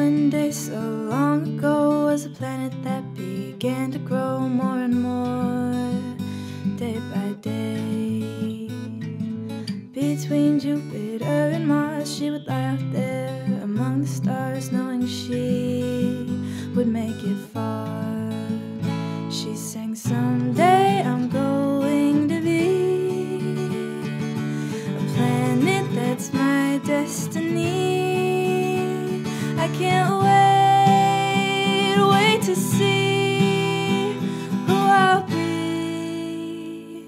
One day so long ago was a planet that began to grow more and more day by day. Between Jupiter and Mars, she would lie out there among the stars, knowing she would make it far. She sang, Someday can't wait, wait to see who I'll be.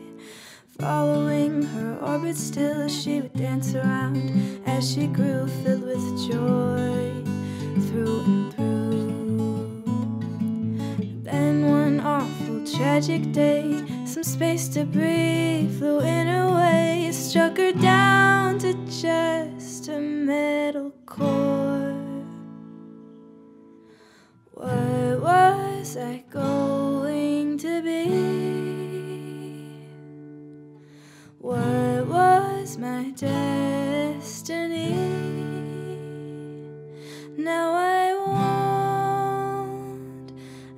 Following her orbit still, she would dance around as she grew, filled with joy through and through. Then one awful tragic day, some space debris flew in her way, struck her down to just a metal core. I going to be? What was my destiny? Now I won't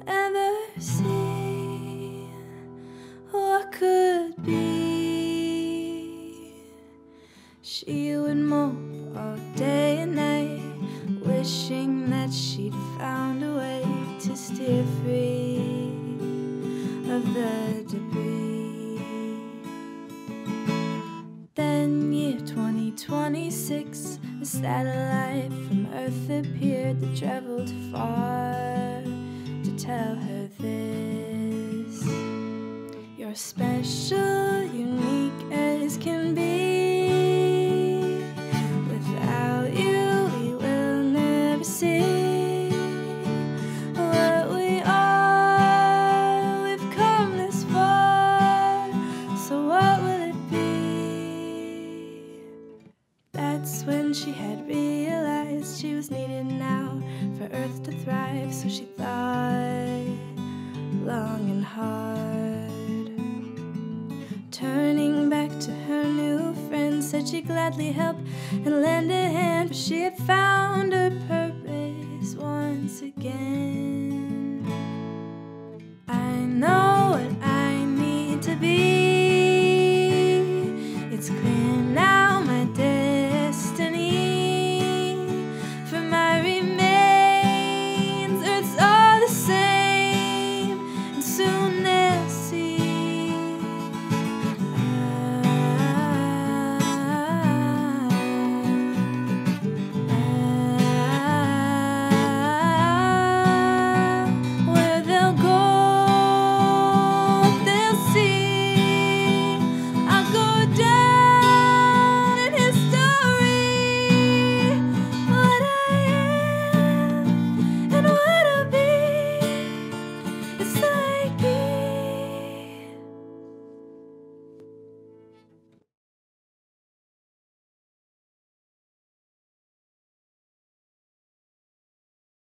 ever see what could be. She would mope all day steer free of the debris. Then, year 2026, a satellite from Earth appeared that traveled far When she had realized she was needed now for Earth to thrive. So she thought long and hard. Turning back to her new friend, said she'd gladly help and lend a hand, but she had found